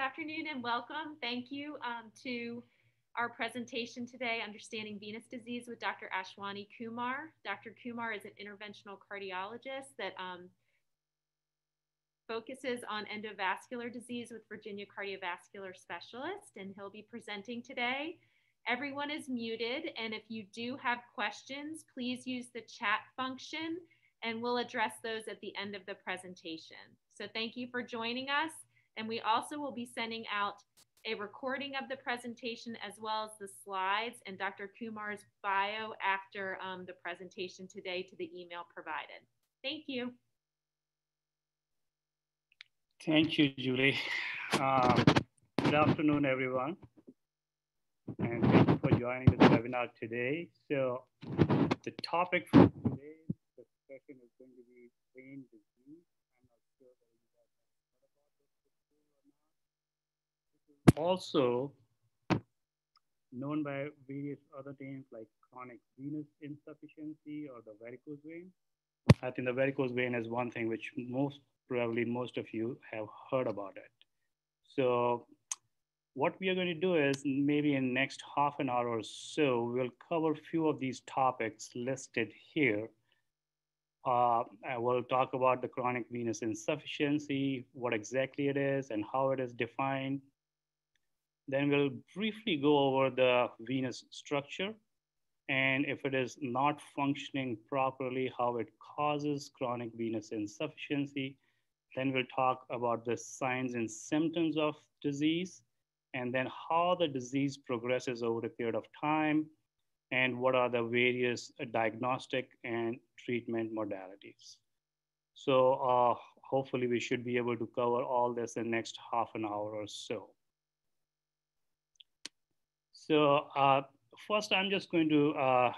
afternoon and welcome. Thank you um, to our presentation today, Understanding Venous Disease with Dr. Ashwani Kumar. Dr. Kumar is an interventional cardiologist that um, focuses on endovascular disease with Virginia Cardiovascular Specialist, and he'll be presenting today. Everyone is muted, and if you do have questions, please use the chat function, and we'll address those at the end of the presentation. So thank you for joining us, and we also will be sending out a recording of the presentation as well as the slides and Dr. Kumar's bio after um, the presentation today to the email provided. Thank you. Thank you, Julie. Uh, good afternoon, everyone. And thank you for joining this webinar today. So the topic for today's discussion is going to be vein disease. I'm not sure whether you guys have heard about this before or not. This is also known by various other names like chronic venous insufficiency or the varicose vein. I think the varicose vein is one thing which most probably most of you have heard about it. So what we are going to do is maybe in next half an hour or so, we'll cover a few of these topics listed here. Uh, I will talk about the chronic venous insufficiency, what exactly it is and how it is defined. Then we'll briefly go over the venous structure and if it is not functioning properly, how it causes chronic venous insufficiency. Then we'll talk about the signs and symptoms of disease, and then how the disease progresses over a period of time, and what are the various diagnostic and treatment modalities. So uh, hopefully we should be able to cover all this in next half an hour or so. So uh, first I'm just going to uh,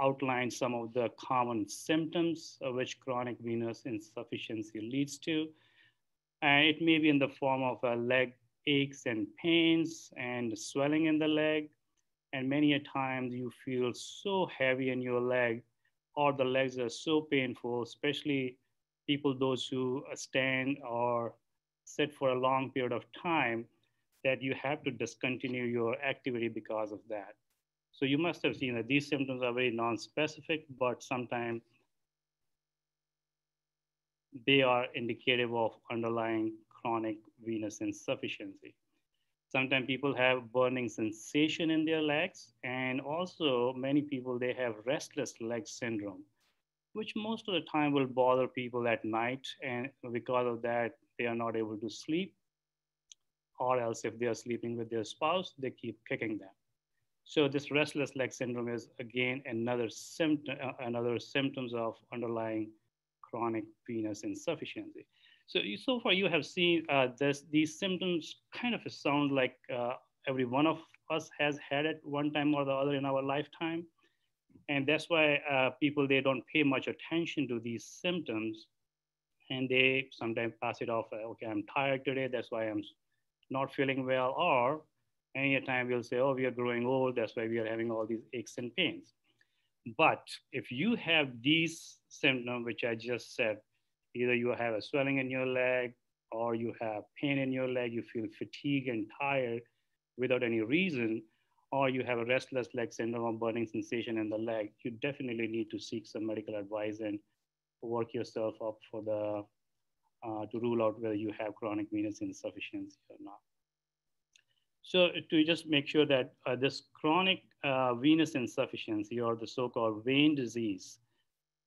outline some of the common symptoms which chronic venous insufficiency leads to. And it may be in the form of a leg aches and pains and swelling in the leg. And many a times you feel so heavy in your leg or the legs are so painful, especially people, those who stand or sit for a long period of time, that you have to discontinue your activity because of that. So you must have seen that these symptoms are very non-specific, but sometimes they are indicative of underlying chronic venous insufficiency. Sometimes people have burning sensation in their legs, and also many people, they have restless leg syndrome, which most of the time will bother people at night. And because of that, they are not able to sleep. Or else if they are sleeping with their spouse, they keep kicking them. So this restless leg syndrome is again another symptom, uh, another symptoms of underlying chronic venous insufficiency. So you, so far you have seen uh, this, these symptoms kind of sound like uh, every one of us has had it one time or the other in our lifetime. And that's why uh, people, they don't pay much attention to these symptoms and they sometimes pass it off, uh, okay, I'm tired today, that's why I'm not feeling well, or anytime we'll say, oh, we are growing old, that's why we are having all these aches and pains. But if you have these symptoms, which I just said, either you have a swelling in your leg or you have pain in your leg, you feel fatigued and tired without any reason, or you have a restless leg syndrome or burning sensation in the leg, you definitely need to seek some medical advice and work yourself up for the, uh, to rule out whether you have chronic venous insufficiency or not. So to just make sure that uh, this chronic uh, venous insufficiency or the so-called vein disease,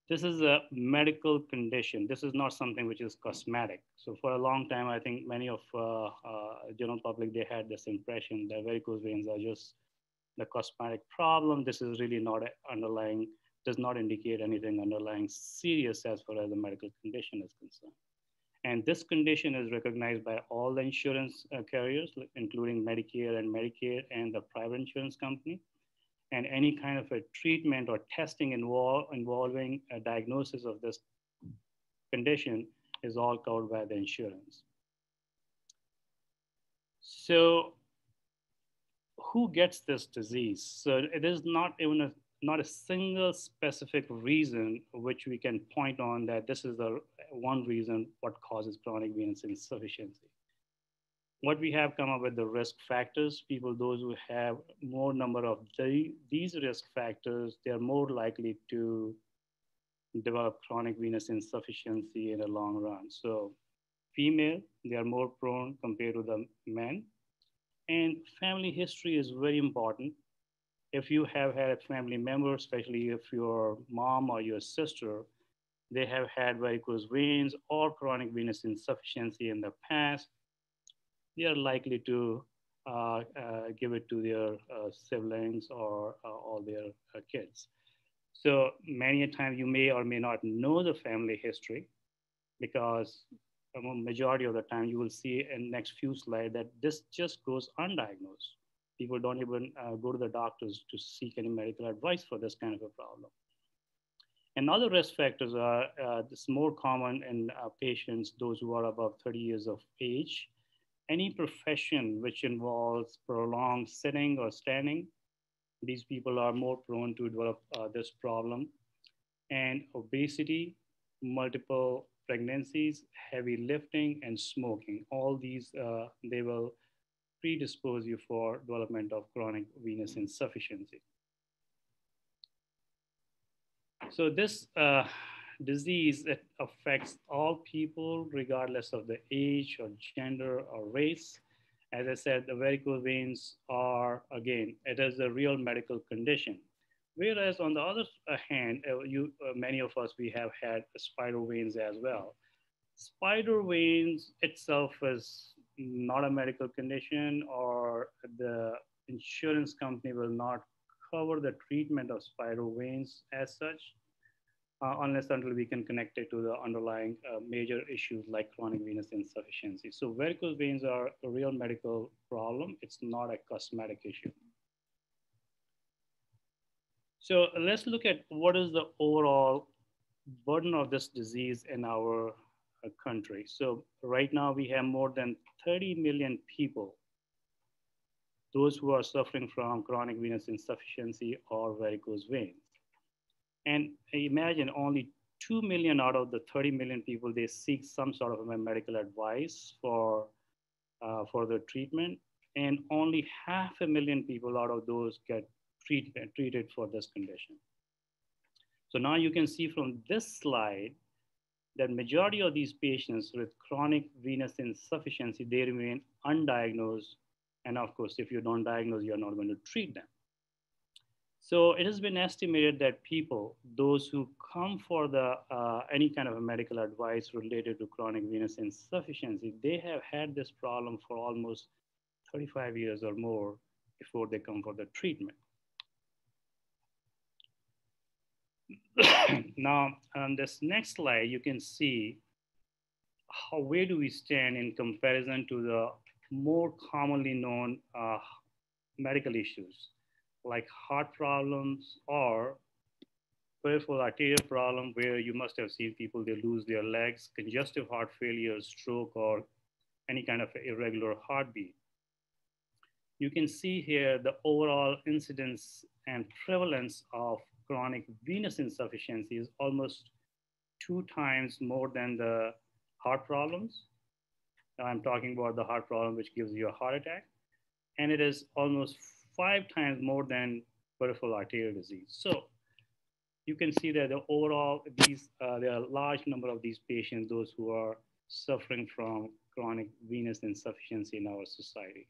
this is a medical condition. This is not something which is cosmetic. So for a long time, I think many of uh, uh general public, they had this impression that varicose veins are just the cosmetic problem. This is really not underlying, does not indicate anything underlying serious as far as the medical condition is concerned. And this condition is recognized by all the insurance uh, carriers, including Medicare and Medicaid and the private insurance company. And any kind of a treatment or testing involving a diagnosis of this condition is all covered by the insurance. So who gets this disease? So it is not even a not a single specific reason which we can point on that this is the one reason what causes chronic venous insufficiency. what we have come up with the risk factors, people, those who have more number of the, these risk factors, they're more likely to develop chronic venous insufficiency in the long run. So female, they are more prone compared to the men. And family history is very important. If you have had a family member, especially if your mom or your sister, they have had varicose veins or chronic venous insufficiency in the past, they are likely to uh, uh, give it to their uh, siblings or, uh, or their uh, kids. So many a time you may or may not know the family history because a majority of the time you will see in next few slides that this just goes undiagnosed. People don't even uh, go to the doctors to seek any medical advice for this kind of a problem. And other risk factors are uh, this more common in uh, patients, those who are above 30 years of age. Any profession which involves prolonged sitting or standing, these people are more prone to develop uh, this problem. And obesity, multiple pregnancies, heavy lifting, and smoking. All these, uh, they will predispose you for development of chronic venous insufficiency. So this uh, disease it affects all people regardless of the age or gender or race. As I said, the varicose veins are, again, it is a real medical condition. Whereas on the other hand, uh, you, uh, many of us, we have had spider veins as well. Spider veins itself is not a medical condition or the insurance company will not cover the treatment of spider veins as such uh, unless until we can connect it to the underlying uh, major issues like chronic venous insufficiency. So varicose veins are a real medical problem. It's not a cosmetic issue. So let's look at what is the overall burden of this disease in our country. So right now we have more than 30 million people, those who are suffering from chronic venous insufficiency or varicose veins. And imagine only 2 million out of the 30 million people, they seek some sort of medical advice for, uh, for the treatment. And only half a million people out of those get treatment, treated for this condition. So now you can see from this slide that majority of these patients with chronic venous insufficiency, they remain undiagnosed. And of course, if you don't diagnose, you're not going to treat them. So it has been estimated that people, those who come for the uh, any kind of medical advice related to chronic venous insufficiency, they have had this problem for almost 35 years or more before they come for the treatment. now, on this next slide, you can see how where do we stand in comparison to the more commonly known uh, medical issues like heart problems or peripheral arterial problem where you must have seen people, they lose their legs, congestive heart failure, stroke, or any kind of irregular heartbeat. You can see here the overall incidence and prevalence of chronic venous insufficiency is almost two times more than the heart problems. I'm talking about the heart problem, which gives you a heart attack. And it is almost five times more than peripheral arterial disease. So you can see that the overall, these, uh, there are a large number of these patients, those who are suffering from chronic venous insufficiency in our society.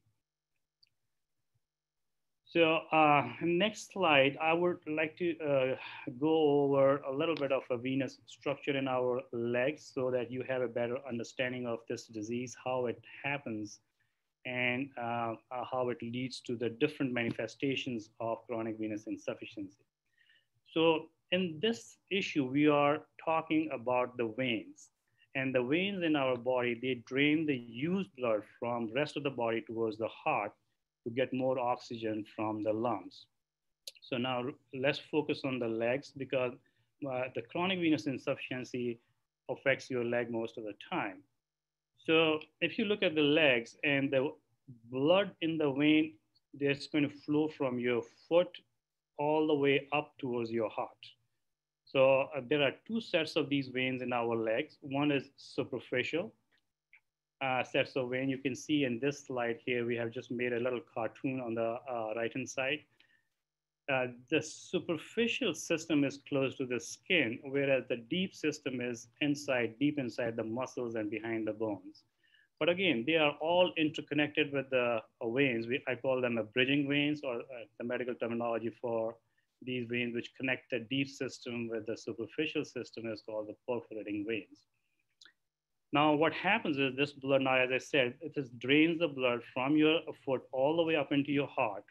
So uh, next slide, I would like to uh, go over a little bit of a venous structure in our legs so that you have a better understanding of this disease, how it happens, and uh, uh, how it leads to the different manifestations of chronic venous insufficiency. So in this issue, we are talking about the veins. And the veins in our body, they drain the used blood from rest of the body towards the heart to get more oxygen from the lungs. So now let's focus on the legs because uh, the chronic venous insufficiency affects your leg most of the time. So if you look at the legs and the blood in the vein, that's going to flow from your foot all the way up towards your heart. So uh, there are two sets of these veins in our legs. One is superficial uh, sets of vein. You can see in this slide here, we have just made a little cartoon on the uh, right-hand side. Uh, the superficial system is close to the skin, whereas the deep system is inside, deep inside the muscles and behind the bones. But again, they are all interconnected with the uh, veins. We, I call them a bridging veins or uh, the medical terminology for these veins which connect the deep system with the superficial system is called the perforating veins. Now, what happens is this blood, now, as I said, it just drains the blood from your foot all the way up into your heart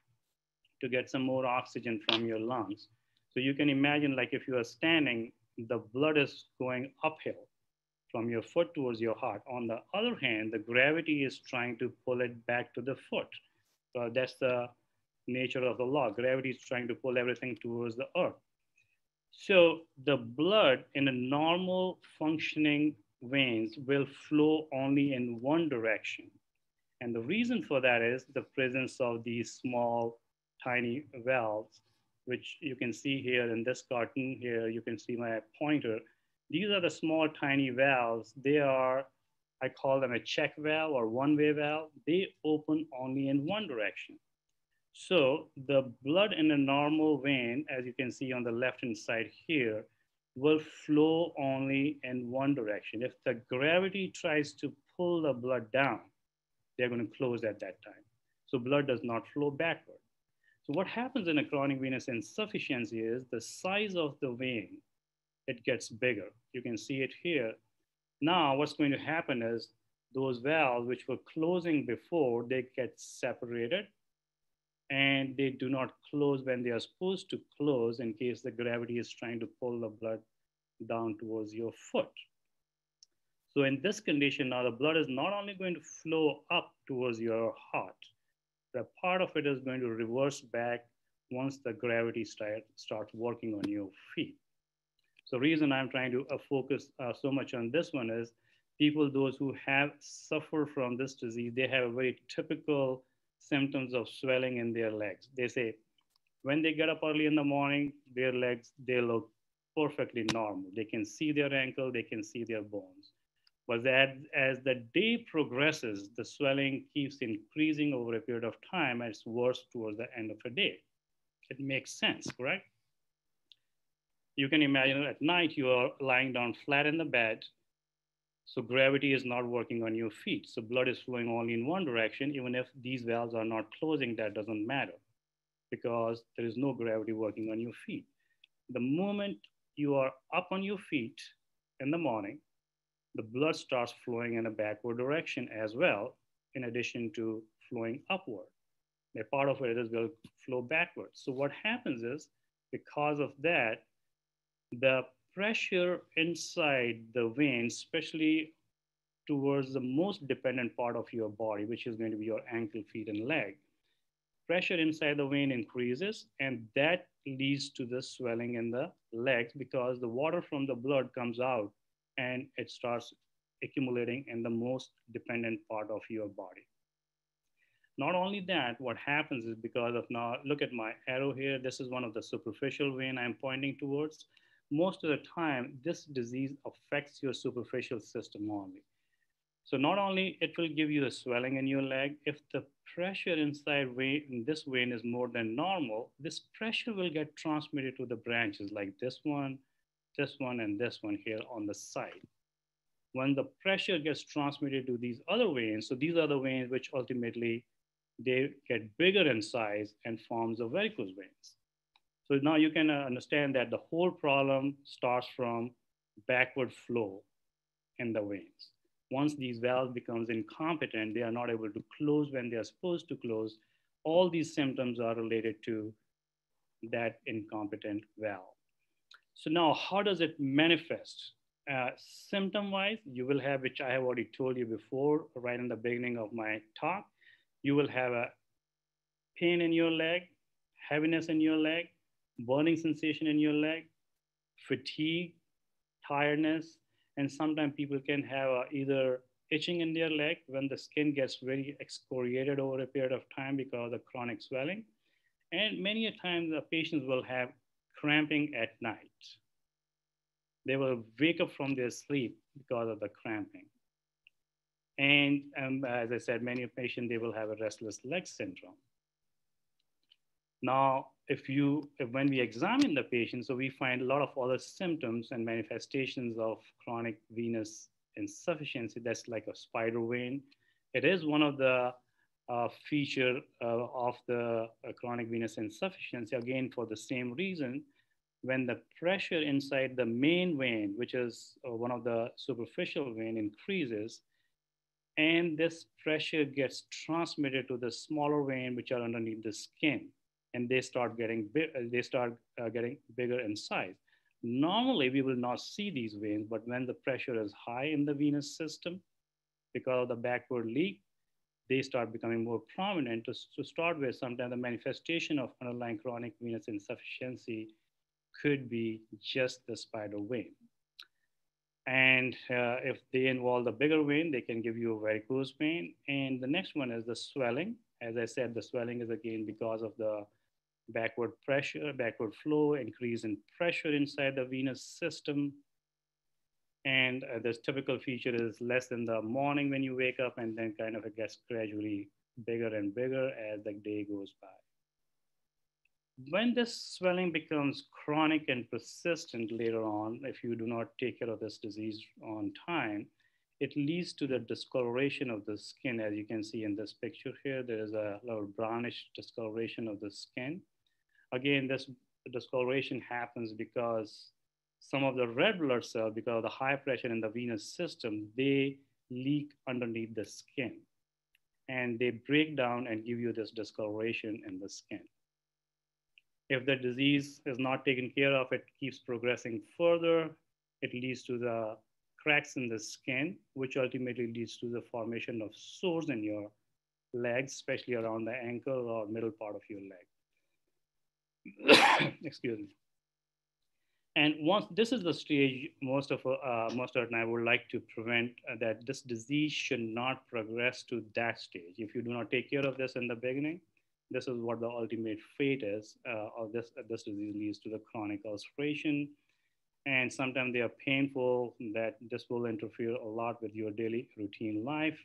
to get some more oxygen from your lungs. So you can imagine like if you are standing, the blood is going uphill from your foot towards your heart. On the other hand, the gravity is trying to pull it back to the foot. So that's the nature of the law. Gravity is trying to pull everything towards the earth. So the blood in a normal functioning veins will flow only in one direction. And the reason for that is the presence of these small, tiny valves, which you can see here in this cartoon here, you can see my pointer. These are the small, tiny valves. They are, I call them a check valve or one-way valve. They open only in one direction. So the blood in a normal vein, as you can see on the left-hand side here, will flow only in one direction. If the gravity tries to pull the blood down, they're going to close at that time. So blood does not flow backward. So what happens in a chronic venous insufficiency is the size of the vein, it gets bigger. You can see it here. Now what's going to happen is those valves which were closing before, they get separated and they do not close when they are supposed to close in case the gravity is trying to pull the blood down towards your foot. So in this condition, now the blood is not only going to flow up towards your heart, the part of it is going to reverse back once the gravity start, starts working on your feet. So reason I'm trying to uh, focus uh, so much on this one is people, those who have suffered from this disease, they have a very typical symptoms of swelling in their legs. They say when they get up early in the morning, their legs, they look perfectly normal. They can see their ankle, they can see their bones. But that, as the day progresses, the swelling keeps increasing over a period of time and it's worse towards the end of the day. It makes sense, correct? You can imagine at night you are lying down flat in the bed so gravity is not working on your feet. So blood is flowing only in one direction. Even if these valves are not closing, that doesn't matter because there is no gravity working on your feet. The moment you are up on your feet in the morning, the blood starts flowing in a backward direction as well, in addition to flowing upward. A part of it is will flow backwards. So what happens is because of that, the pressure inside the vein, especially towards the most dependent part of your body, which is going to be your ankle, feet, and leg. Pressure inside the vein increases, and that leads to the swelling in the legs because the water from the blood comes out and it starts accumulating in the most dependent part of your body. Not only that, what happens is because of now, look at my arrow here. This is one of the superficial vein I'm pointing towards most of the time, this disease affects your superficial system only. So not only it will give you a swelling in your leg, if the pressure inside vein, in this vein is more than normal, this pressure will get transmitted to the branches like this one, this one, and this one here on the side. When the pressure gets transmitted to these other veins, so these are the veins which ultimately they get bigger in size and forms the varicose veins. So now you can uh, understand that the whole problem starts from backward flow in the veins. Once these valves becomes incompetent, they are not able to close when they are supposed to close. All these symptoms are related to that incompetent valve. So now how does it manifest? Uh, symptom-wise, you will have, which I have already told you before, right in the beginning of my talk, you will have a pain in your leg, heaviness in your leg, burning sensation in your leg, fatigue, tiredness, and sometimes people can have uh, either itching in their leg when the skin gets very excoriated over a period of time because of the chronic swelling. And many a time the patients will have cramping at night. They will wake up from their sleep because of the cramping. And um, as I said, many patients, they will have a restless leg syndrome. Now, if you, if when we examine the patient, so we find a lot of other symptoms and manifestations of chronic venous insufficiency. That's like a spider vein. It is one of the uh, feature uh, of the uh, chronic venous insufficiency, again, for the same reason, when the pressure inside the main vein, which is uh, one of the superficial vein increases, and this pressure gets transmitted to the smaller vein, which are underneath the skin, and they start getting, uh, they start uh, getting bigger in size. Normally, we will not see these veins, but when the pressure is high in the venous system, because of the backward leak, they start becoming more prominent. To, to start with, sometimes the manifestation of underlying chronic venous insufficiency could be just the spider vein. And uh, if they involve the bigger vein, they can give you a varicose vein. And the next one is the swelling. As I said, the swelling is again because of the backward pressure, backward flow, increase in pressure inside the venous system. And uh, this typical feature is less in the morning when you wake up, and then kind of it gets gradually bigger and bigger as the day goes by. When this swelling becomes chronic and persistent later on, if you do not take care of this disease on time, it leads to the discoloration of the skin. As you can see in this picture here, there is a little brownish discoloration of the skin. Again, this discoloration happens because some of the red blood cells, because of the high pressure in the venous system, they leak underneath the skin and they break down and give you this discoloration in the skin. If the disease is not taken care of, it keeps progressing further. It leads to the cracks in the skin, which ultimately leads to the formation of sores in your legs, especially around the ankle or middle part of your leg. Excuse me. And once this is the stage, most of uh, most of I would like to prevent uh, that this disease should not progress to that stage. If you do not take care of this in the beginning, this is what the ultimate fate is. Uh, of this uh, this disease leads to the chronic ulceration, and sometimes they are painful. That this will interfere a lot with your daily routine life.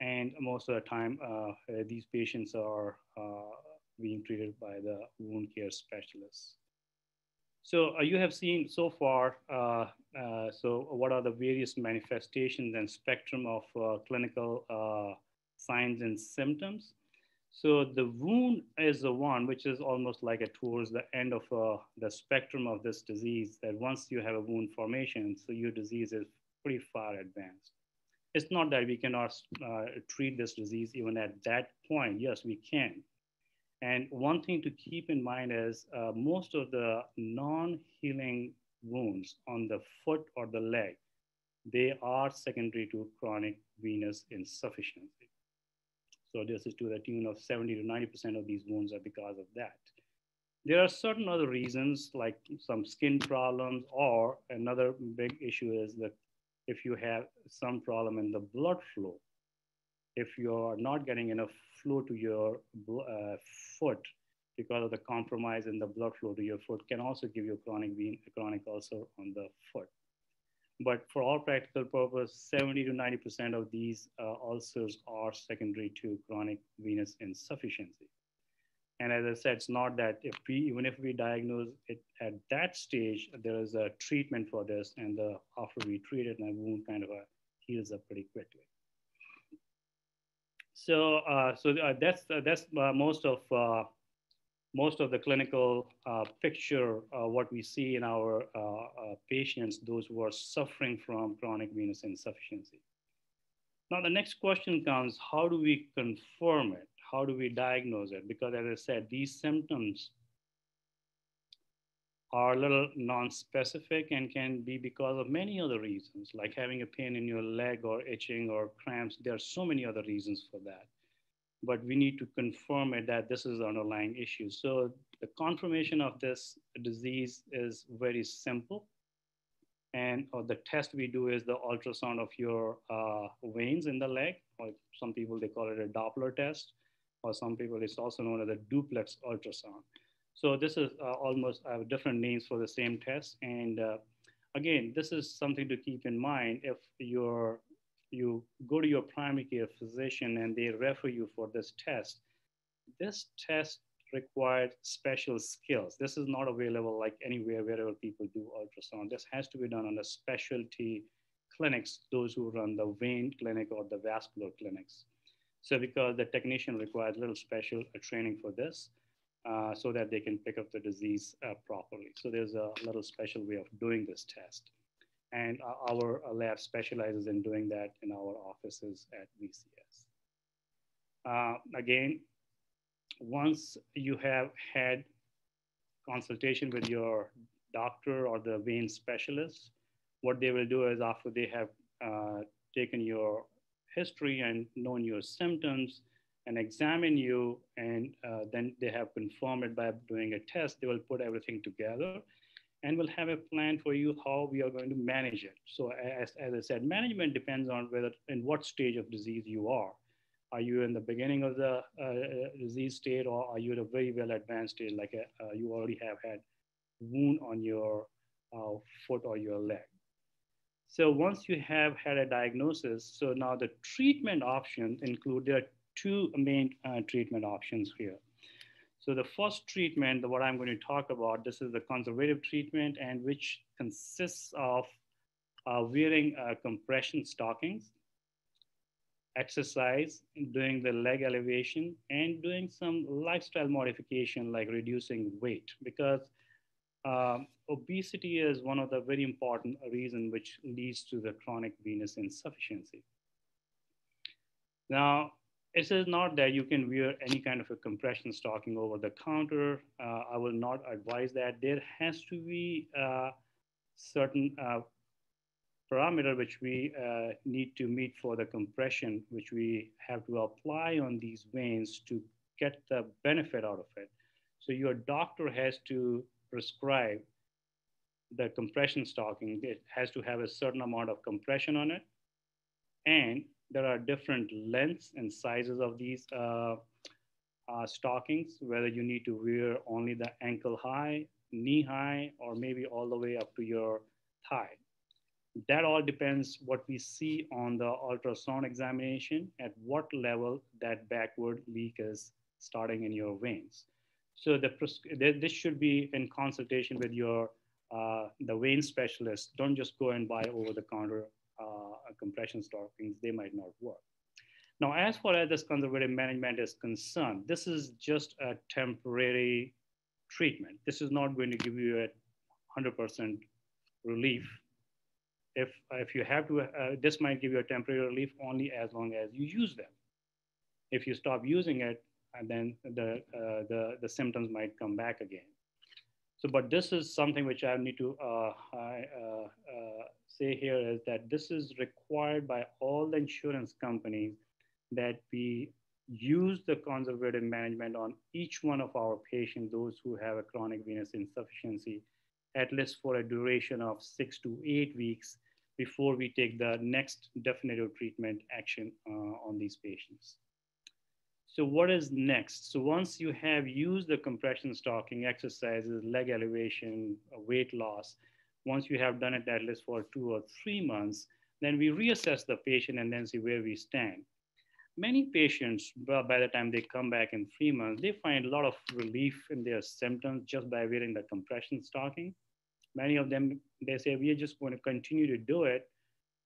And most of the time, uh, these patients are uh, being treated by the wound care specialists. So uh, you have seen so far, uh, uh, so what are the various manifestations and spectrum of uh, clinical uh, signs and symptoms? So the wound is the one which is almost like a towards the end of uh, the spectrum of this disease that once you have a wound formation, so your disease is pretty far advanced. It's not that we cannot treat this disease even at that point. Yes, we can and one thing to keep in mind is uh, most of the non-healing wounds on the foot or the leg, they are secondary to chronic venous insufficiency. So this is to the tune of 70 to 90% of these wounds are because of that. There are certain other reasons like some skin problems or another big issue is that if you have some problem in the blood flow, if you're not getting enough flow to your uh, foot because of the compromise in the blood flow to your foot can also give you chronic vein, chronic ulcer on the foot. But for all practical purpose, 70 to 90% of these uh, ulcers are secondary to chronic venous insufficiency. And as I said, it's not that if we, even if we diagnose it at that stage, there is a treatment for this, and the, after we treat it, the wound kind of uh, heals up pretty quickly. So, uh, so uh, that's that's uh, most of most of the clinical picture what we see in our patients, those who are suffering from chronic venous insufficiency. Now, the next question comes: How do we confirm it? How do we diagnose it? Because, as I said, these symptoms are a little non-specific and can be because of many other reasons, like having a pain in your leg or itching or cramps. There are so many other reasons for that. But we need to confirm it that this is the underlying issue. So the confirmation of this disease is very simple. And uh, the test we do is the ultrasound of your uh, veins in the leg, or some people, they call it a Doppler test, or some people, it's also known as a duplex ultrasound. So this is uh, almost uh, different names for the same test. And uh, again, this is something to keep in mind if your you go to your primary care physician and they refer you for this test, this test required special skills. This is not available like anywhere, wherever people do ultrasound. This has to be done on the specialty clinics, those who run the vein clinic or the vascular clinics. So because the technician requires little special training for this, uh, so that they can pick up the disease uh, properly. So there's a little special way of doing this test. And our lab specializes in doing that in our offices at VCS. Uh, again, once you have had consultation with your doctor or the vein specialist, what they will do is after they have uh, taken your history and known your symptoms and examine you, and uh, then they have confirmed it by doing a test, they will put everything together and we'll have a plan for you how we are going to manage it. So as, as I said, management depends on whether in what stage of disease you are. Are you in the beginning of the uh, disease state or are you at a very well advanced state, like a, uh, you already have had wound on your uh, foot or your leg? So once you have had a diagnosis, so now the treatment options include, there are two main uh, treatment options here. So the first treatment, what I'm going to talk about, this is the conservative treatment and which consists of uh, wearing uh, compression stockings, exercise, doing the leg elevation, and doing some lifestyle modification like reducing weight because um, obesity is one of the very important reasons which leads to the chronic venous insufficiency. Now, it is not that you can wear any kind of a compression stocking over the counter. Uh, I will not advise that. There has to be a certain uh, parameter which we uh, need to meet for the compression, which we have to apply on these veins to get the benefit out of it. So your doctor has to prescribe the compression stocking. It has to have a certain amount of compression on it. And there are different lengths and sizes of these uh, uh, stockings, whether you need to wear only the ankle high, knee high, or maybe all the way up to your thigh. That all depends what we see on the ultrasound examination, at what level that backward leak is starting in your veins. So the, this should be in consultation with your uh, the vein specialist. Don't just go and buy over the counter compression stockings, they might not work. Now, as far as this conservative management is concerned, this is just a temporary treatment. This is not going to give you a 100% relief. If, if you have to, uh, this might give you a temporary relief only as long as you use them. If you stop using it, and then the, uh, the, the symptoms might come back again. So, but this is something which I need to uh, I, uh, uh, say here is that this is required by all the insurance companies that we use the conservative management on each one of our patients, those who have a chronic venous insufficiency, at least for a duration of six to eight weeks before we take the next definitive treatment action uh, on these patients. So what is next? So once you have used the compression stocking exercises, leg elevation, weight loss, once you have done it at least for two or three months, then we reassess the patient and then see where we stand. Many patients, by the time they come back in three months, they find a lot of relief in their symptoms just by wearing the compression stocking. Many of them, they say, we are just going to continue to do it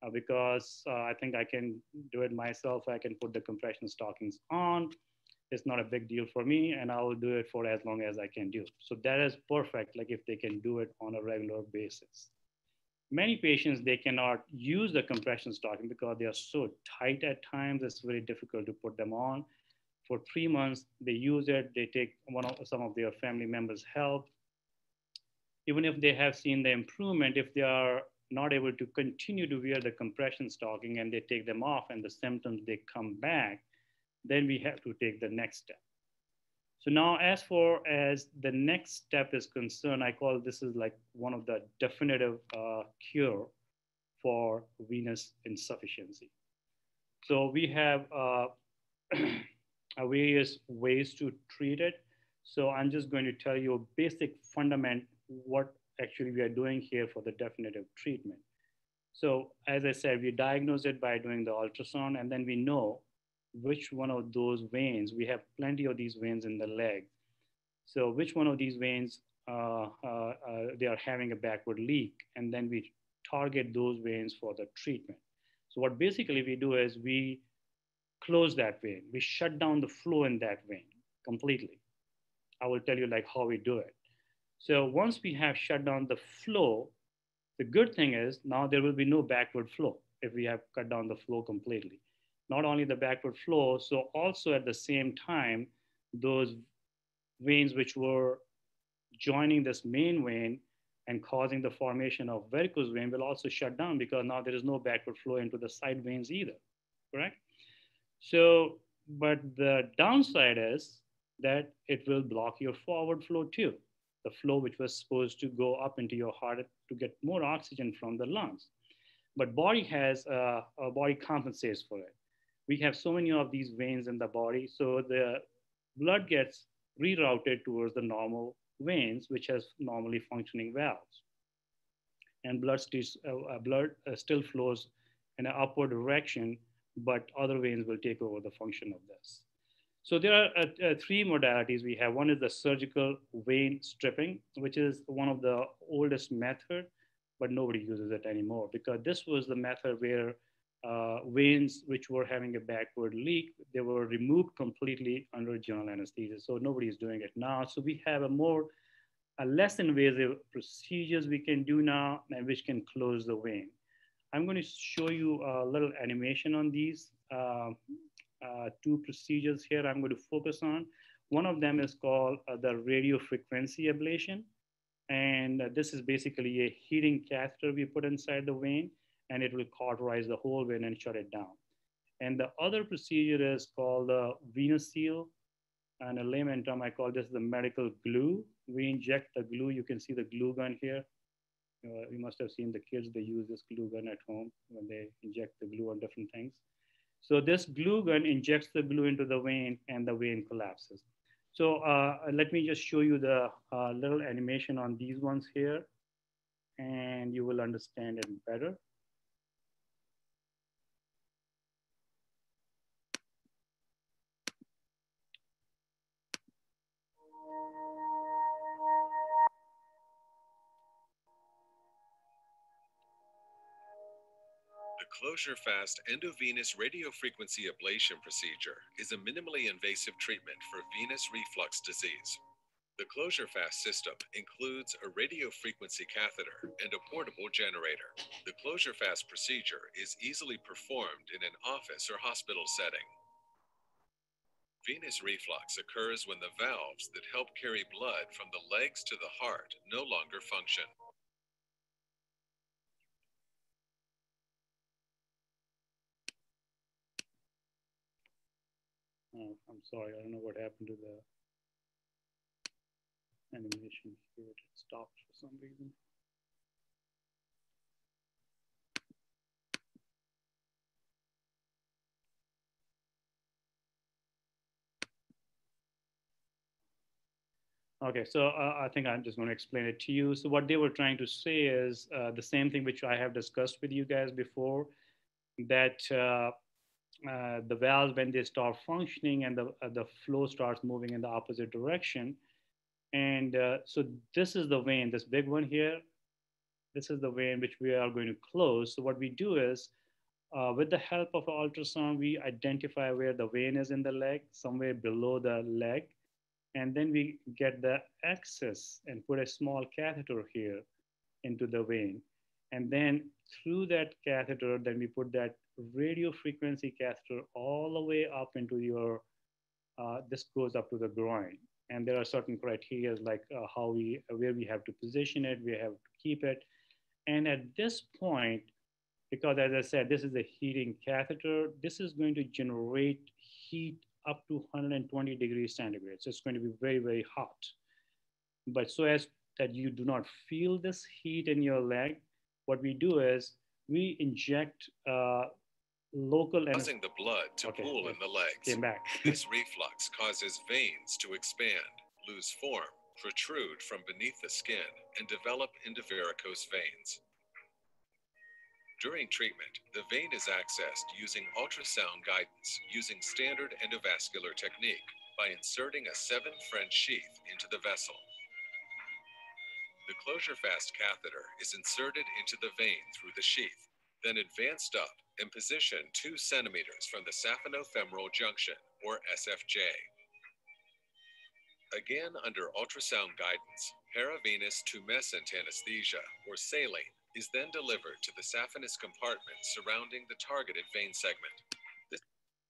uh, because uh, I think I can do it myself. I can put the compression stockings on. It's not a big deal for me, and I will do it for as long as I can do. So that is perfect, like if they can do it on a regular basis. Many patients, they cannot use the compression stocking because they are so tight at times, it's very difficult to put them on. For three months, they use it, they take one of, some of their family members' help. Even if they have seen the improvement, if they are not able to continue to wear the compression stocking and they take them off and the symptoms they come back, then we have to take the next step. So now as far as the next step is concerned, I call this is like one of the definitive uh, cure for venous insufficiency. So we have uh, various ways to treat it. So I'm just going to tell you a basic fundament what actually we are doing here for the definitive treatment. So as I said, we diagnose it by doing the ultrasound, and then we know which one of those veins, we have plenty of these veins in the leg. So which one of these veins uh, uh, uh, they are having a backward leak, and then we target those veins for the treatment. So what basically we do is we close that vein. We shut down the flow in that vein completely. I will tell you like how we do it. So once we have shut down the flow, the good thing is now there will be no backward flow if we have cut down the flow completely. Not only the backward flow, so also at the same time, those veins which were joining this main vein and causing the formation of varicose vein will also shut down because now there is no backward flow into the side veins either, correct? So, but the downside is that it will block your forward flow too. The flow which was supposed to go up into your heart to get more oxygen from the lungs. But body has, uh, a body compensates for it. We have so many of these veins in the body, so the blood gets rerouted towards the normal veins, which has normally functioning valves. And blood, st uh, uh, blood uh, still flows in an upward direction, but other veins will take over the function of this. So there are uh, uh, three modalities we have. One is the surgical vein stripping, which is one of the oldest method, but nobody uses it anymore because this was the method where uh, veins which were having a backward leak, they were removed completely under general anesthesia. So nobody is doing it now. So we have a more, a less invasive procedures we can do now and which can close the vein. I'm going to show you a little animation on these uh, uh, two procedures here I'm going to focus on. One of them is called uh, the radio frequency ablation. And uh, this is basically a heating catheter we put inside the vein and it will cauterize the whole vein and shut it down. And the other procedure is called the VenaSeal. And a layman term, I call this the medical glue. We inject the glue. You can see the glue gun here. Uh, you must have seen the kids, they use this glue gun at home when they inject the glue on different things. So this glue gun injects the glue into the vein and the vein collapses. So uh, let me just show you the uh, little animation on these ones here and you will understand it better. Closure-fast endovenous radiofrequency ablation procedure is a minimally invasive treatment for venous reflux disease. The ClosureFast system includes a radiofrequency catheter and a portable generator. The ClosureFast procedure is easily performed in an office or hospital setting. Venous reflux occurs when the valves that help carry blood from the legs to the heart no longer function. Oh, I'm sorry, I don't know what happened to the animation here. It stopped for some reason. Okay, so uh, I think I'm just going to explain it to you. So what they were trying to say is uh, the same thing which I have discussed with you guys before, that uh, uh, the valves when they start functioning and the, uh, the flow starts moving in the opposite direction. And uh, so this is the vein, this big one here. This is the vein which we are going to close. So what we do is, uh, with the help of ultrasound, we identify where the vein is in the leg, somewhere below the leg. And then we get the access and put a small catheter here into the vein. And then through that catheter, then we put that radio frequency catheter all the way up into your, uh, this goes up to the groin. And there are certain criteria like uh, how we, where we have to position it, we have to keep it. And at this point, because as I said, this is a heating catheter, this is going to generate heat up to 120 degrees centigrade. So it's going to be very, very hot. But so as that you do not feel this heat in your leg, what we do is we inject uh, local causing the blood to okay. pool in the legs. Came back. this reflux causes veins to expand, lose form, protrude from beneath the skin, and develop into varicose veins. During treatment, the vein is accessed using ultrasound guidance using standard endovascular technique by inserting a seven French sheath into the vessel. The ClosureFast catheter is inserted into the vein through the sheath, then advanced up and positioned two centimeters from the saphenofemoral junction, or SFJ. Again, under ultrasound guidance, paravenous tumescent anesthesia, or saline, is then delivered to the saphenous compartment surrounding the targeted vein segment. This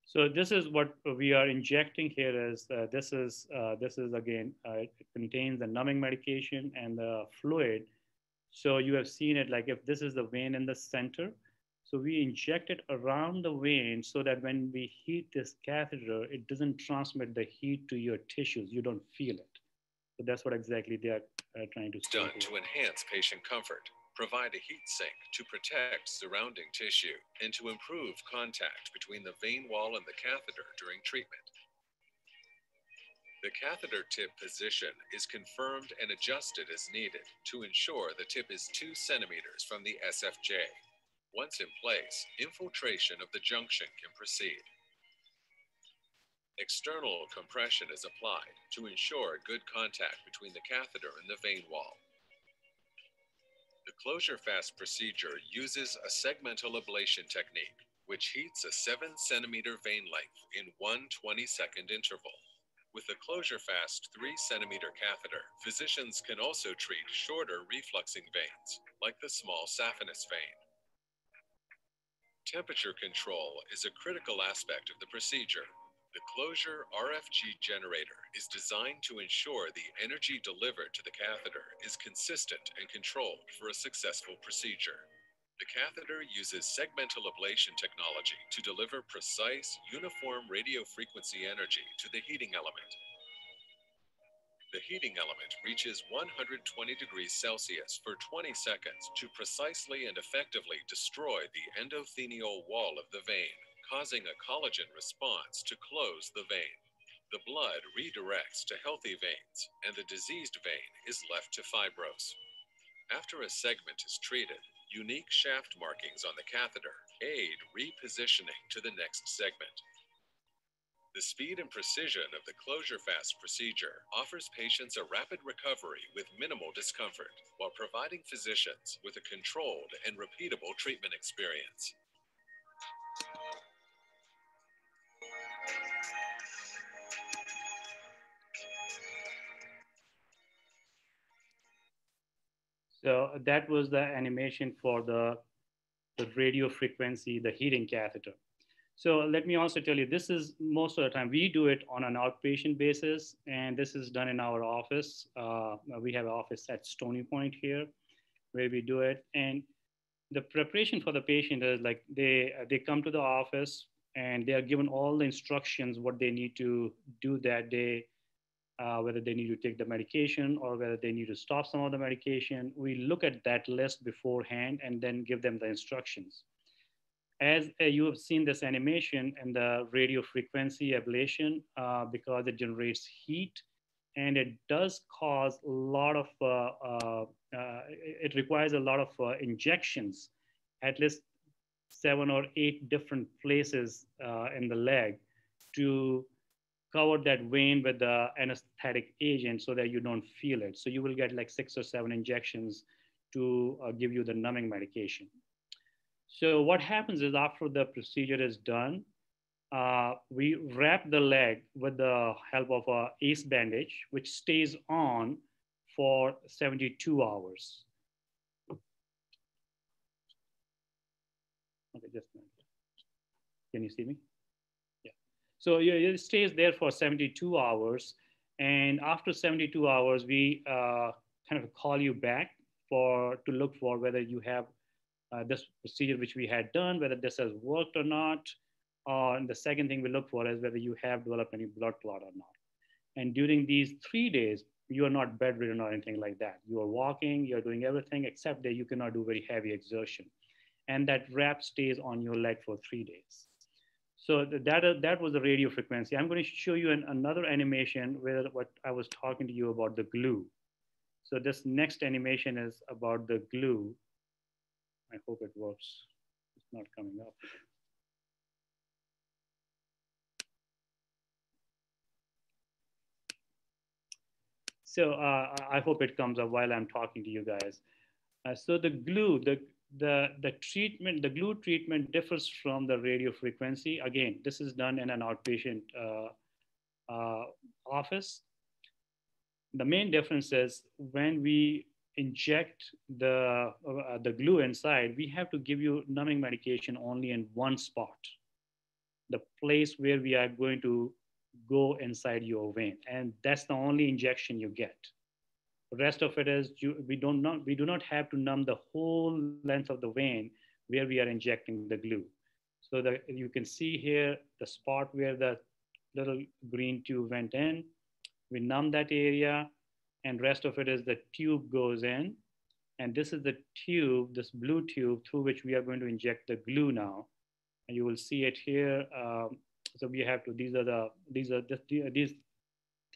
so this is what we are injecting here is uh, this is uh, this is again uh, it contains the numbing medication and the fluid. So you have seen it like if this is the vein in the center, so we inject it around the vein so that when we heat this catheter, it doesn't transmit the heat to your tissues. You don't feel it. So that's what exactly they are uh, trying to. Done to enhance patient comfort, provide a heat sink to protect surrounding tissue, and to improve contact between the vein wall and the catheter during treatment. The catheter tip position is confirmed and adjusted as needed to ensure the tip is two centimeters from the SFJ once in place, infiltration of the junction can proceed. External compression is applied to ensure good contact between the catheter and the vein wall. The ClosureFast procedure uses a segmental ablation technique, which heats a 7 centimeter vein length in one 20 second interval. With the ClosureFast 3 centimeter catheter, physicians can also treat shorter refluxing veins, like the small saphenous vein. Temperature control is a critical aspect of the procedure. The Closure RFG generator is designed to ensure the energy delivered to the catheter is consistent and controlled for a successful procedure. The catheter uses segmental ablation technology to deliver precise, uniform radio frequency energy to the heating element the heating element reaches 120 degrees Celsius for 20 seconds to precisely and effectively destroy the endothelial wall of the vein, causing a collagen response to close the vein. The blood redirects to healthy veins, and the diseased vein is left to fibrose. After a segment is treated, unique shaft markings on the catheter aid repositioning to the next segment. The speed and precision of the ClosureFast procedure offers patients a rapid recovery with minimal discomfort while providing physicians with a controlled and repeatable treatment experience. So that was the animation for the, the radio frequency, the heating catheter. So let me also tell you, this is most of the time we do it on an outpatient basis, and this is done in our office. Uh, we have an office at Stony Point here, where we do it. And the preparation for the patient is like they they come to the office and they are given all the instructions what they need to do that day, uh, whether they need to take the medication or whether they need to stop some of the medication. We look at that list beforehand and then give them the instructions as uh, you have seen this animation and the radio frequency ablation, uh, because it generates heat and it does cause a lot of, uh, uh, uh it requires a lot of injections, at least seven or eight different places in the leg to cover that vein with the anesthetic agent so that you don't feel it. So you will get like six or seven injections to give you the numbing medication. So what happens is after the procedure is done, uh, we wrap the leg with the help of a ACE bandage, which stays on for 72 hours. Okay, just can you see me? So it stays there for 72 hours. And after 72 hours, we uh, kind of call you back for to look for whether you have uh, this procedure which we had done, whether this has worked or not. Uh, and the second thing we look for is whether you have developed any blood clot or not. And during these three days, you are not bedridden or anything like that. You are walking, you're doing everything except that you cannot do very heavy exertion. And that wrap stays on your leg for three days. So that, uh, that was the radio frequency. I'm going to show you an, another animation where what I was talking to you about the glue. So this next animation is about the glue I hope it works. It's not coming up. So uh, I hope it comes up while I'm talking to you guys. Uh, so the glue, the, the, the treatment, the glue treatment differs from the radio frequency. Again, this is done in an outpatient uh, uh office. The main difference is when we inject the, uh, the glue inside, we have to give you numbing medication only in one spot, the place where we are going to go inside your vein. And that's the only injection you get. Rest of it is we, don't not, we do not have to numb the whole length of the vein where we are injecting the glue. So that you can see here the spot where the little green tube went in. We numb that area and rest of it is the tube goes in. And this is the tube, this blue tube through which we are going to inject the glue now. And you will see it here. Um, so we have to, these are the, these are the, these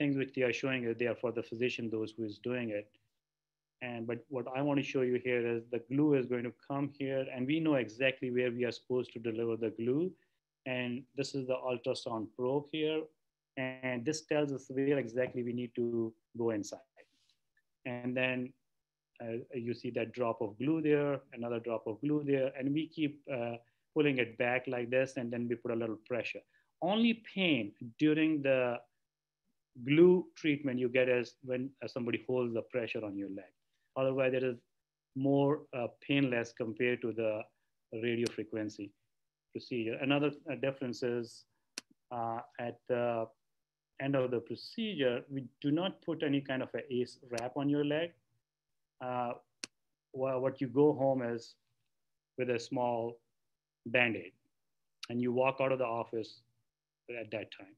things which they are showing you, they are for the physician, those who is doing it. And, but what I want to show you here is the glue is going to come here and we know exactly where we are supposed to deliver the glue. And this is the ultrasound probe here. And this tells us where exactly we need to go inside. And then uh, you see that drop of glue there, another drop of glue there, and we keep uh, pulling it back like this, and then we put a little pressure. Only pain during the glue treatment you get is when uh, somebody holds the pressure on your leg. Otherwise, it is more uh, painless compared to the radio frequency procedure. Another uh, difference is uh, at the end of the procedure, we do not put any kind of a ACE wrap on your leg. Uh, well, what you go home is with a small band-aid and you walk out of the office at that time.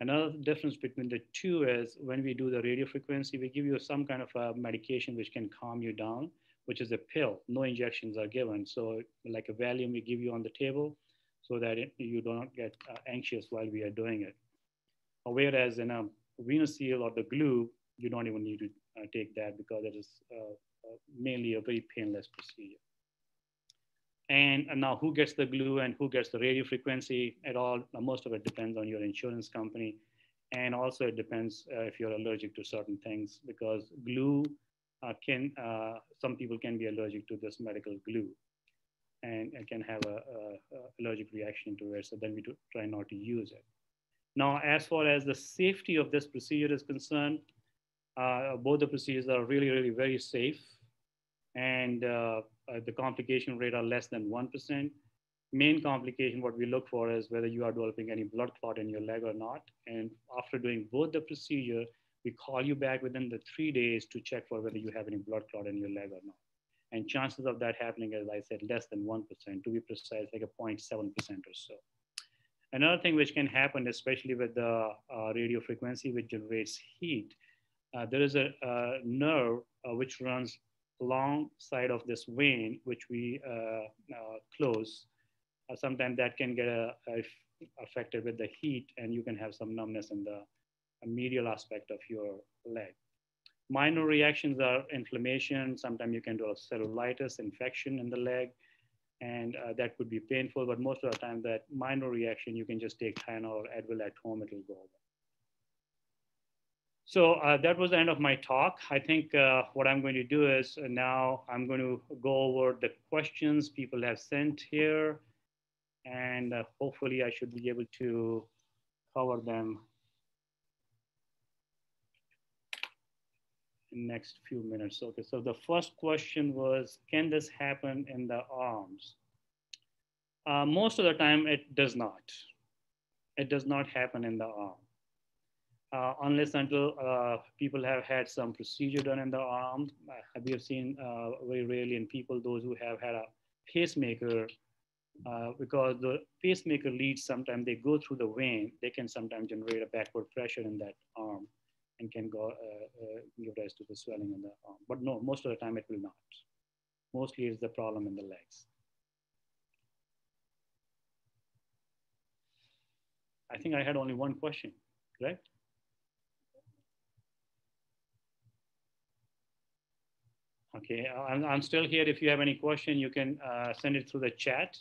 Another difference between the two is when we do the radio frequency, we give you some kind of a medication which can calm you down, which is a pill. No injections are given. So like a Valium we give you on the table so that it, you don't get uh, anxious while we are doing it. Whereas in a VenaSeal or the glue, you don't even need to uh, take that because it is uh, uh mainly a very painless procedure. And, and, now who gets the glue and who gets the radio frequency at all, most of it depends on your insurance company. And also it depends uh, if you're allergic to certain things because glue uh, can, uh, some people can be allergic to this medical glue and, and can have a, allergic reaction to it. So then we try not to use it. Now, as far as the safety of this procedure is concerned, uh, both the procedures are really, really very safe. And uh, uh, the complication rate are less than 1%. Main complication, what we look for is whether you are developing any blood clot in your leg or not. And after doing both the procedure, we call you back within the three days to check for whether you have any blood clot in your leg or not. And chances of that happening, as I said, less than 1%, to be precise, like a 0.7% or so. Another thing which can happen, especially with the uh, radio frequency, which generates heat, uh, there is a, a nerve uh, which runs long side of this vein, which we uh, uh, close. Uh, sometimes that can get affected with the heat and you can have some numbness in the medial aspect of your leg. Minor reactions are inflammation. Sometimes you can do a cellulitis, infection in the leg and uh, that could be painful, but most of the time that minor reaction, you can just take Tylenol or Advil at home, it'll go away. So uh, that was the end of my talk. I think uh, what I'm going to do is uh, now I'm going to go over the questions people have sent here, and uh, hopefully I should be able to cover them in next few minutes. Okay, so the first question was, can this happen in the arms? Uh, most of the time it does not. It does not happen in the arm. Uh, unless until uh, people have had some procedure done in the arm. We have seen uh, very rarely in people, those who have had a pacemaker, uh, because the pacemaker leads, sometimes they go through the vein, they can sometimes generate a backward pressure in that arm and can go, uh, uh, give rise to the swelling in the arm. But no, most of the time it will not. Mostly it's the problem in the legs. I think I had only one question, correct? Okay, I'm, I'm still here. If you have any question, you can uh, send it through the chat